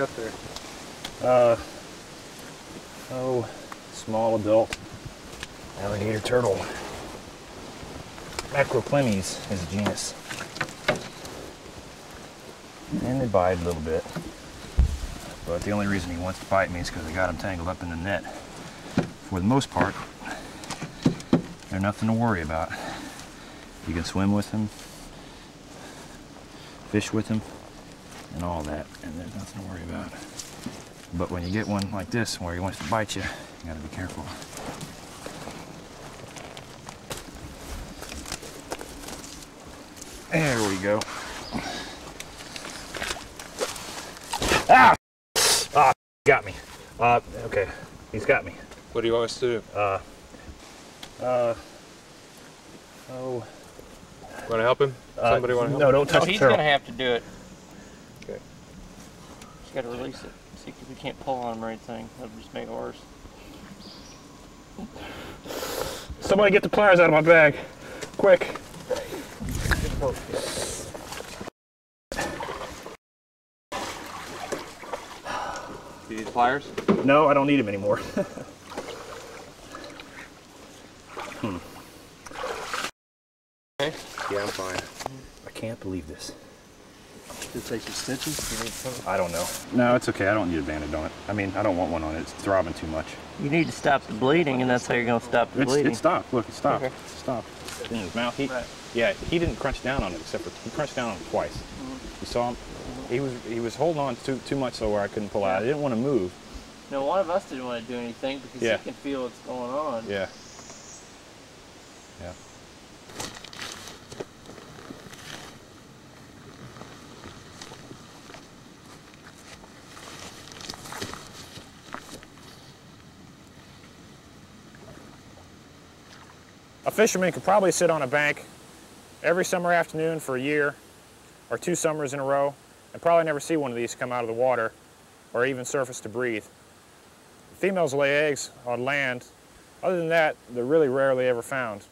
Uh, oh, small adult alligator turtle. Macroclemys is a genus. And they bite a little bit. But the only reason he wants to bite me is because I got him tangled up in the net. For the most part, they're nothing to worry about. You can swim with them, fish with them, and all that, and there's nothing to worry about. But when you get one like this where he wants to bite you, you gotta be careful. There we go. Ah! Ah, got me. Uh, okay, he's got me. What do you want us to do? Uh, uh, oh. Want to help him? Uh, Somebody want to help No, him? don't No, touch the he's turtle. gonna have to do it. Okay. Just gotta release it. See if we can't pull on them or anything. That'll just make it worse. Somebody get the pliers out of my bag. Quick. Do you need the pliers? No, I don't need them anymore. hmm. Okay. Yeah, I'm fine. I can't believe this. Did it take some stitches? I don't know. No, it's okay. I don't need a bandage on it. I mean, I don't want one on it. It's throbbing too much. You need to stop the bleeding, and that's how you're gonna stop the It's, bleeding. it stopped. Look, it stopped. Okay. It stopped. In his mouth. He, Right. Yeah, he didn't crunch down on it except for he crunched down on it twice. You saw him. He was he was holding on too too much so where I couldn't pull out. I didn't want to move. No, one of us didn't want to do anything because Yeah. he can feel what's going on. Yeah. Yeah. A fisherman could probably sit on a bank every summer afternoon for a year or two summers in a row and probably never see one of these come out of the water or even surface to breathe. Females lay eggs on land. Other than that, they're really rarely ever found.